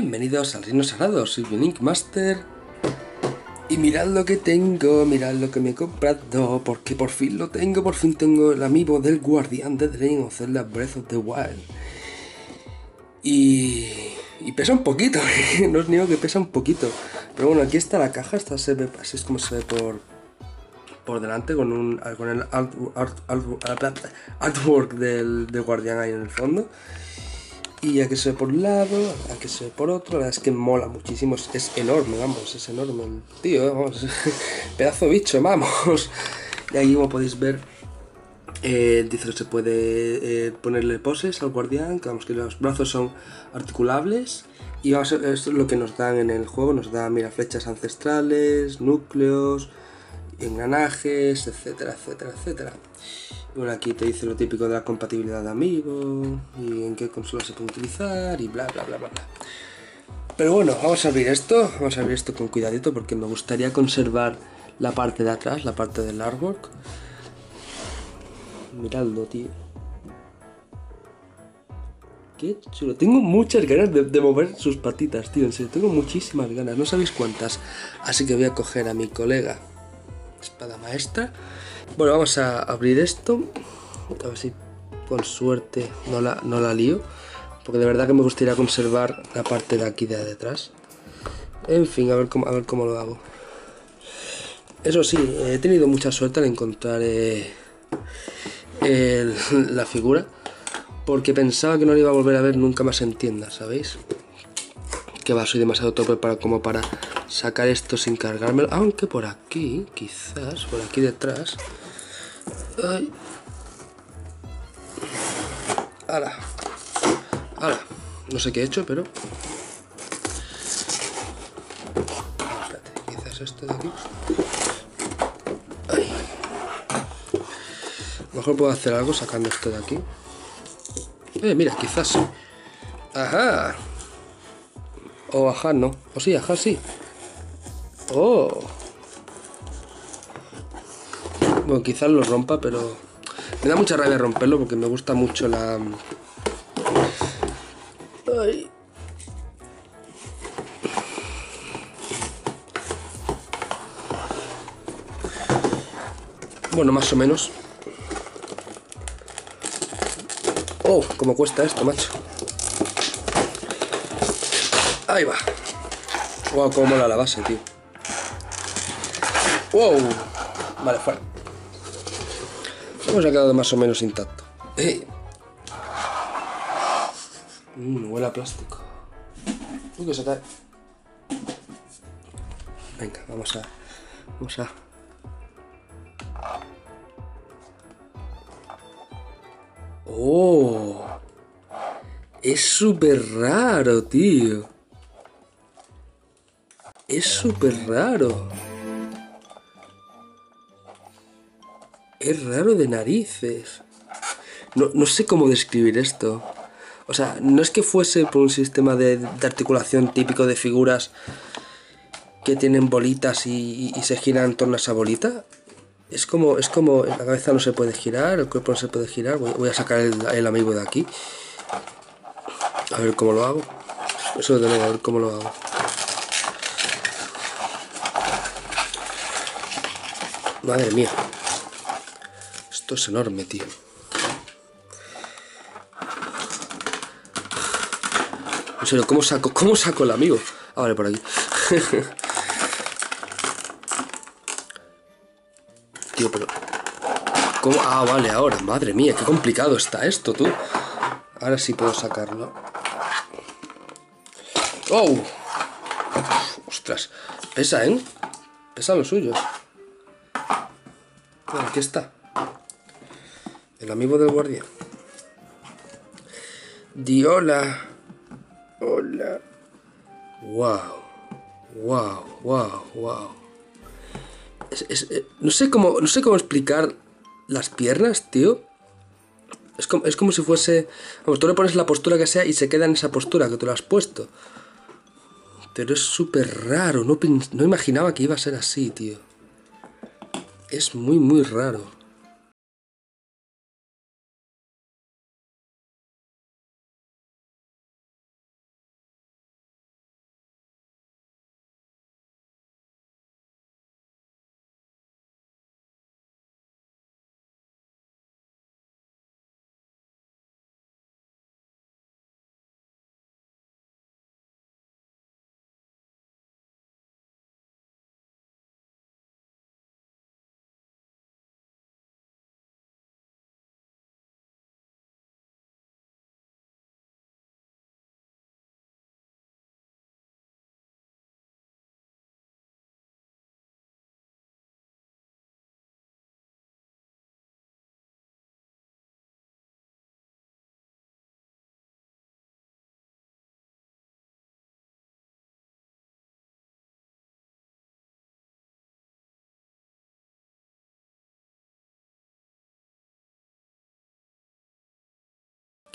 Bienvenidos al Reino Sagrado, soy Link Master. Y mirad lo que tengo, mirad lo que me he comprado Porque por fin lo tengo, por fin tengo el amigo del guardián de The of Zelda Breath of the Wild. Y... pesa un poquito, no os niego que pesa un poquito. Pero bueno, aquí está la caja, esta se ve, así es como se ve por, por delante con, un, con el artwork del, del guardián ahí en el fondo y a que se ve por un lado, a que se ve por otro, la verdad es que mola muchísimo, es, enorme, vamos, es enorme tío, vamos, pedazo bicho, vamos. Y ahí como podéis ver, eh, dice que se puede eh, ponerle poses al guardián, que vamos, que los brazos son articulables. Y vamos, esto es lo que nos dan en el juego, nos da, mira, flechas ancestrales, núcleos, engranajes, etcétera, etcétera, etcétera. Bueno, aquí te dice lo típico de la compatibilidad de amigos y en qué consola se puede utilizar y bla, bla, bla, bla, bla. Pero bueno, vamos a abrir esto, vamos a abrir esto con cuidadito porque me gustaría conservar la parte de atrás, la parte del artwork. Miradlo, tío. Qué chulo. Tengo muchas ganas de, de, mover sus patitas, tío. En serio, tengo muchísimas ganas. No sabéis cuántas. Así que voy a coger a mi colega espada maestra. Bueno, vamos a abrir esto. A ver si con suerte no la, no la lío. Porque de verdad que me gustaría conservar la parte de aquí de detrás. En fin, a ver cómo, a ver cómo lo hago. Eso sí, he tenido mucha suerte al encontrar eh, la figura. Porque pensaba que no la iba a volver a ver nunca más en tienda, ¿sabéis? Que va, soy demasiado tope para, como para sacar esto sin cargármelo. Aunque por aquí, quizás, por aquí detrás. Ay. ¡Hala! ¡Hala! No sé qué he hecho, pero... Espérate, quizás esto de aquí. A lo mejor puedo hacer algo sacando esto de aquí. Eh, mira, quizás. ¡Ajá! O ajá, no. O sí, ajá, sí. Oh. Bueno, quizás lo rompa, pero me da mucha rabia romperlo porque me gusta mucho la... Ay. Bueno, más o menos. Oh, cómo cuesta esto, macho. Ahí va. Wow, cómo mola la base, tío. Wow. Vale, fuera. Hemos quedado más o menos intacto. Eh. Mmm, huele a plástico. Uy, que se cae. Venga, vamos a... Vamos a... ¡Oh! Es súper raro, tío. Es súper raro. Es raro de narices. No, no, sé cómo describir esto. O sea, no es que fuese por un sistema de, articulación típico de figuras que tienen bolitas y, y, se giran en torno a esa bolita. Es como, es como la cabeza no se puede girar, el cuerpo no se puede girar. Voy, a sacar el, el, amigo de aquí. A ver cómo lo hago. Eso de nuevo, a ver cómo lo hago. Madre mía. Esto es enorme, tío. En serio, ¿cómo saco, cómo saco el amigo? Ah, vale, por aquí. tío, pero... ¿Cómo? Ah, vale, ahora. Madre mía, qué complicado está esto, tú. Ahora sí puedo sacarlo. ¡Oh! Ostras. Pesa, ¿eh? Pesa lo suyo. Bueno, aquí está. El amigo del guardián. Di hola. Hola. Wow. Wow, wow, wow. No, sé cómo, no sé cómo explicar las piernas, tío. Es como, es como si fuese... Vamos, tú le pones la postura que sea y se queda en esa postura que tú lo has puesto. Pero es súper raro. No, no imaginaba que iba a ser así, tío. Es muy, muy raro.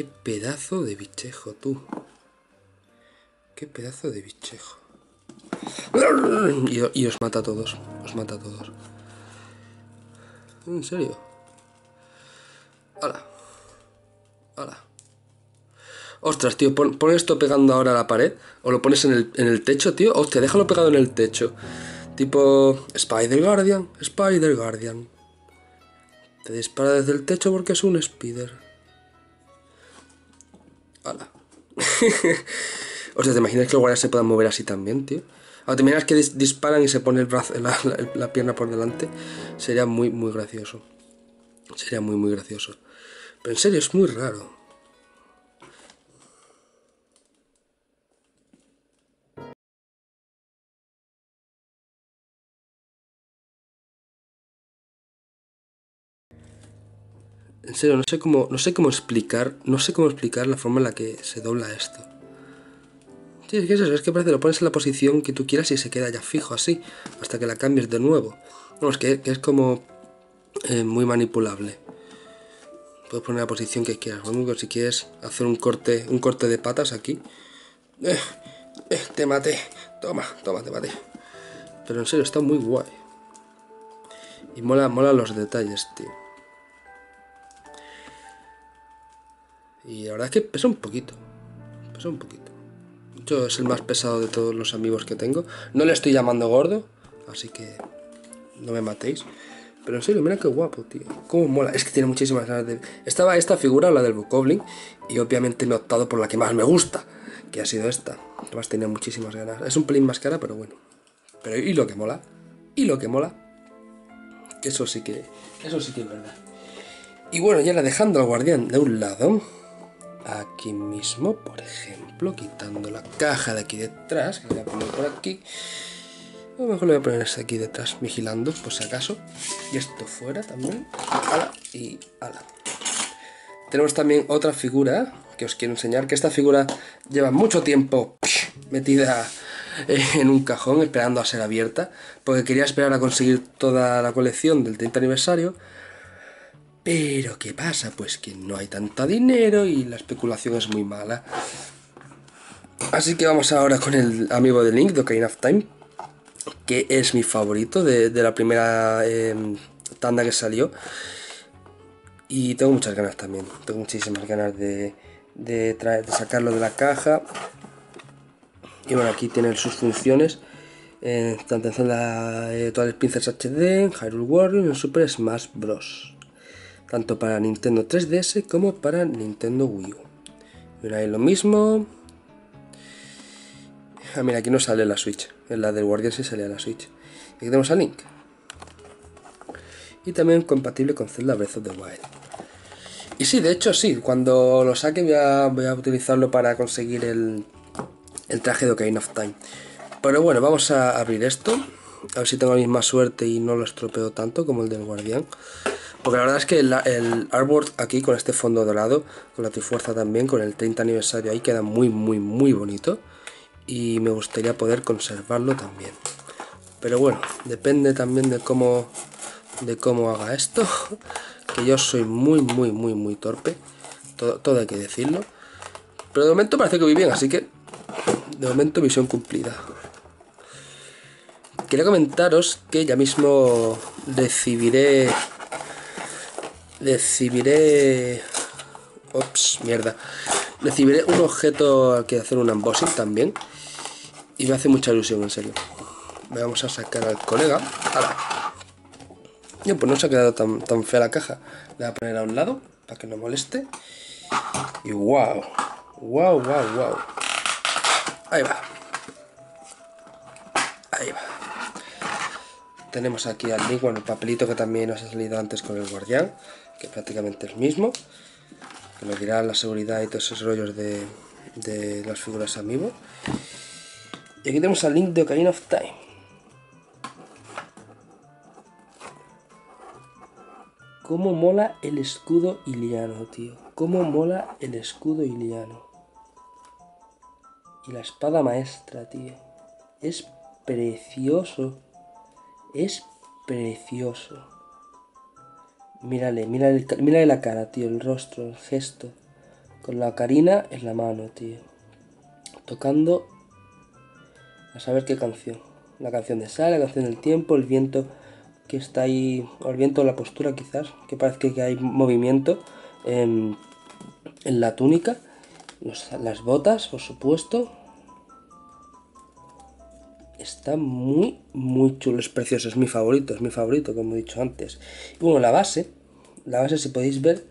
Qué pedazo de bichejo, tú. Qué pedazo de bichejo. Y, os mata a todos. Os mata a todos. ¿En serio? ¡Hala! ¡Hala! Ostras, tío, pon, esto pegando ahora a la pared. O lo pones en el, en el techo, tío. Hostia, déjalo pegado en el techo. Tipo Spider Guardian, Spider Guardian. Te dispara desde el techo porque es un Spider. ¡Hala! o sea, ¿te imaginas que los guardias se puedan mover así también, tío? O te imaginas que disparan y se pone el brazo, la, la, pierna por delante. Sería muy, muy gracioso. Sería muy, muy gracioso. Pero en serio, es muy raro. En serio, no sé cómo, no sé cómo explicar, no sé cómo explicar la forma en la que se dobla esto. Sí, es que es eso, es que parece lo pones en la posición que tú quieras y se queda ya fijo así, hasta que la cambies de nuevo. No, es que, es como eh, muy manipulable. Puedes poner la posición que quieras. Bueno, si quieres hacer un corte, un corte de patas aquí. Eh, eh, te maté. Toma, toma, te maté. Pero en serio, está muy guay. Y mola, mola los detalles, tío. Y la verdad es que pesa un poquito. Pesa un poquito. Yo es el más pesado de todos los amigos que tengo. No le estoy llamando gordo, así que no me matéis. Pero en serio, mira qué guapo, tío. Cómo mola. Es que tiene muchísimas ganas de... Estaba esta figura, la del Bokoblin, y obviamente me he optado por la que más me gusta, que ha sido esta. Además tenía muchísimas ganas. Es un pelín más cara, pero bueno. Pero y lo que mola. Y lo que mola. Eso sí que... Eso sí que es verdad. Y bueno, ya la dejando al guardián de un lado aquí mismo, por ejemplo, quitando la caja de aquí detrás, que voy a poner por aquí. A lo mejor lo voy a poner aquí detrás, vigilando, por si acaso. Y esto fuera también. Y ala. Tenemos también otra figura que os quiero enseñar, que esta figura lleva mucho tiempo metida en un cajón esperando a ser abierta, porque quería esperar a conseguir toda la colección del 30 aniversario, pero ¿qué pasa? Pues que no hay tanto dinero y la especulación es muy mala. Así que vamos ahora con el amigo de Link, de Ocarina of Time, que es mi favorito de, la primera em, tanda que salió. Y tengo muchas ganas también, tengo muchísimas ganas de, sacarlo de la caja. Y bueno, aquí tiene sus funciones. Eh, tanto en eh, todas las HD, Hyrule Warriors y Super Smash Bros tanto para Nintendo 3DS como para Nintendo Wii U. Mira, ahí lo mismo. Ah, mira, aquí no sale la Switch. En la del Guardian sí sale la Switch. Y aquí tenemos a Link. Y también compatible con Zelda Breath of the Wild. Y sí, de hecho sí, cuando lo saque voy a, utilizarlo para conseguir el, el traje de Ocarina of Time. Pero bueno, vamos a abrir esto. A ver si tengo la misma suerte y no lo estropeo tanto como el del Guardián. Porque la verdad es que el, el artwork aquí con este fondo dorado, con la trifuerza también, con el 30 aniversario ahí queda muy muy muy bonito. Y me gustaría poder conservarlo también. Pero bueno, depende también de cómo, de cómo haga esto. Que yo soy muy muy muy muy torpe. Todo, todo hay que decirlo. Pero de momento parece que voy bien, así que de momento misión cumplida. Quería comentaros que ya mismo recibiré recibiré... Ops, mierda. Recibiré un objeto al que hacer un unboxing también. Y me hace mucha ilusión, en serio. Vamos a sacar al colega. ¡Hala! pues no se ha quedado tan, tan fea la caja. Le voy a poner a un lado para que no moleste. Y wow. Wow, wow, wow. Ahí va. Ahí va. Tenemos aquí al Link, el papelito que también nos ha salido antes con el guardián que prácticamente es el mismo, que nos dirá la seguridad y todos esos rollos de, de las figuras amiibo. Y aquí tenemos al link de Ocarina of Time. Cómo mola el escudo iliano, tío. Cómo mola el escudo iliano. Y la espada maestra, tío. Es precioso. Es precioso. Mírale, mírale, mírale la cara, tío, el rostro, el gesto. Con la carina en la mano, tío. Tocando a saber qué canción. La canción de Sal, la canción del tiempo, el viento que está ahí, o el viento la postura quizás, que parece que hay movimiento en, la túnica, las botas, por supuesto. Está muy, muy chulo, es precioso, es mi favorito, es mi favorito, como he dicho antes. Y bueno, la base, la base si podéis ver,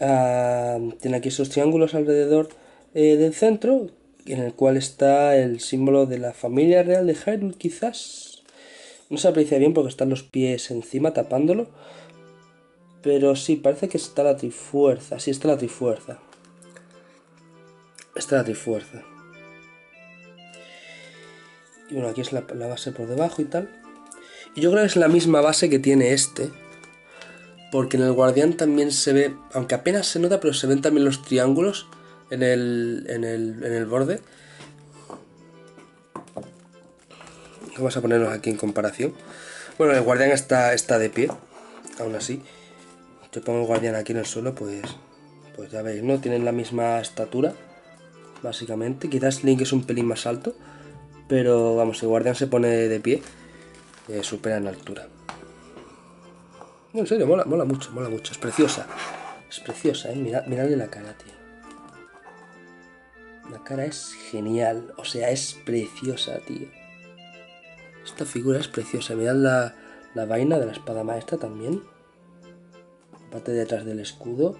ah, tiene aquí esos triángulos alrededor eh, del centro, en el cual está el símbolo de la familia real de Hyrule, quizás, no se aprecia bien porque están los pies encima tapándolo. Pero sí, parece que está la trifuerza. Sí, está la trifuerza. Está la trifuerza. Y bueno, aquí es la, base por debajo y tal. Y yo creo que es la misma base que tiene este. Porque en el guardián también se ve, aunque apenas se nota, pero se ven también los triángulos en el, en el, en el borde. Vamos a ponernos aquí en comparación. Bueno, el guardián está, está de pie, aún así. Yo pongo el guardián aquí en el suelo, pues, pues ya veis, ¿no? Tienen la misma estatura, básicamente. Quizás Link es un pelín más alto, pero vamos, el guardián se pone de pie, eh, supera en altura. en serio, mola, mola mucho, mola mucho. Es preciosa. Es preciosa, ¿eh? Mirad, miradle la cara, tío. La cara es genial, o sea, es preciosa, tío. Esta figura es preciosa. Mirad la, la vaina de la espada maestra también. parte detrás del escudo.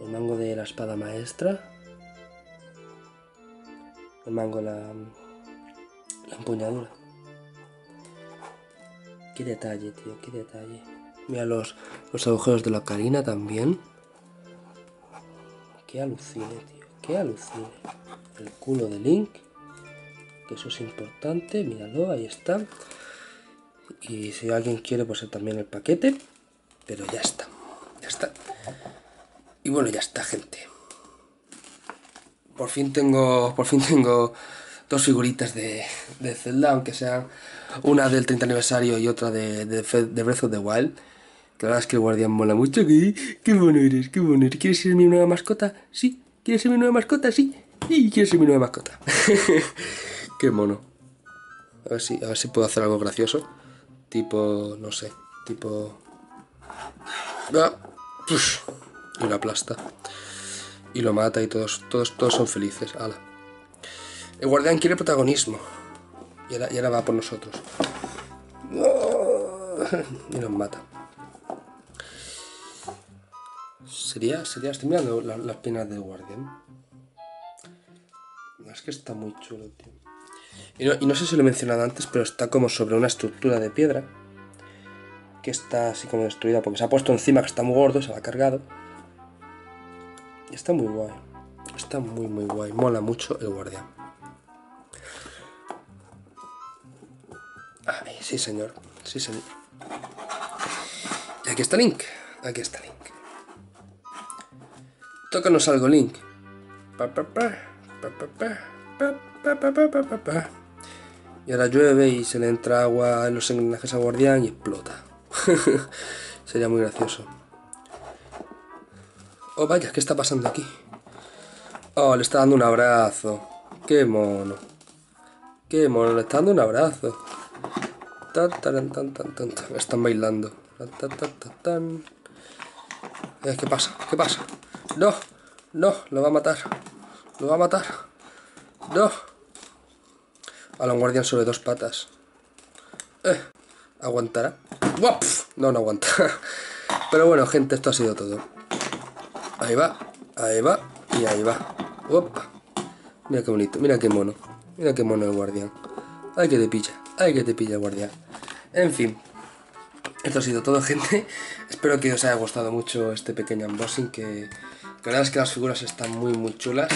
El mango de la espada maestra. El mango, la, la empuñadura. Qué detalle, tío, qué detalle. Mira los, los agujeros de la carina también. Qué alucine, tío, qué alucine. El culo de Link que eso es importante, míralo, ahí está. Y si alguien quiere, pues también el paquete, pero ya está, ya está. Y bueno, ya está, gente. Por fin tengo, por fin tengo dos figuritas de, de Zelda, aunque sean una del 30 aniversario y otra de, de, de Breath of the Wild. La verdad es que el guardián mola mucho. ¿Qué, qué eres? ¿Qué bueno eres? ¿Quieres ser mi nueva mascota? Sí. ¿Quieres ser mi nueva mascota? Sí. Y quieres ser mi nueva mascota. Qué mono. A ver si, a ver si puedo hacer algo gracioso. Tipo, no sé, tipo... Ah, y lo aplasta. Y lo mata y todos, todos, todos son felices. El guardián quiere protagonismo. Y ahora, va por nosotros. Y nos mata. Sería, sería, estoy mirando las piernas del guardián. Es que está muy chulo, tío. Y no, sé si lo he mencionado antes, pero está como sobre una estructura de piedra. Que está así como destruida porque se ha puesto encima, que está muy gordo, se la ha cargado. Está muy guay. Está muy, muy guay. Mola mucho el guardián. Ay, sí, señor. Sí, señor. Y aquí está Link. Aquí está Link. Tócanos algo, Link. Y ahora llueve y se le entra agua en los engranajes a Guardián y explota. Sería muy gracioso. Oh, vaya, ¿qué está pasando aquí? Oh, le está dando un abrazo. Qué mono. Qué mono, le está dando un abrazo. Están bailando. Eh, ¿Qué pasa? ¿Qué pasa? No, no, lo va a matar. Lo va a matar. No. A un guardián sobre dos patas. Eh, ¿Aguantará? No, no aguanta. Pero bueno, gente, esto ha sido todo. Ahí va, ahí va y ahí va. Mira qué bonito, mira qué mono. Mira qué mono el guardián. Ay que te pilla, ay que te pilla el guardián. En fin, esto ha sido todo, gente. Espero que os haya gustado mucho este pequeño unboxing. Que la verdad es que las figuras están muy, muy chulas.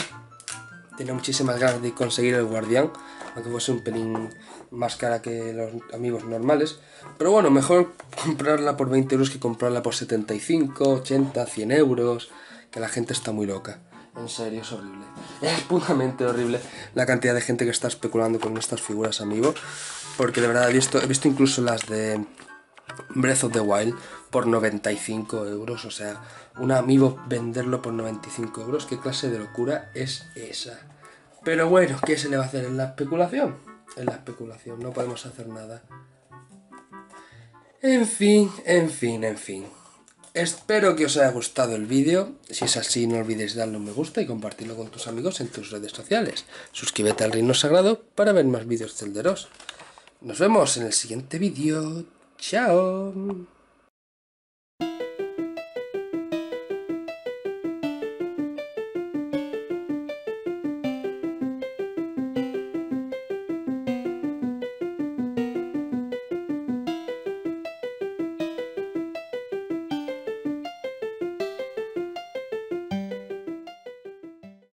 Tenía muchísimas ganas de conseguir el guardián aunque fuese un pelín más cara que los amigos normales. Pero bueno, mejor comprarla por 20 euros que comprarla por 75, 80, 100 euros, que la gente está muy loca. En serio, es horrible. Es puramente horrible la cantidad de gente que está especulando con estas figuras, amigo. Porque de verdad he visto, he visto incluso las de Breath of the Wild por 95 euros. O sea, un amigo venderlo por 95 euros. ¿Qué clase de locura es esa? Pero bueno, ¿qué se le va a hacer en la especulación? En la especulación, no podemos hacer nada. En fin, en fin, en fin. Espero que os haya gustado el vídeo. Si es así, no olvidéis darle un me gusta y compartirlo con tus amigos en tus redes sociales. Suscríbete al Reino Sagrado para ver más vídeos celderos. Nos vemos en el siguiente vídeo. Chao.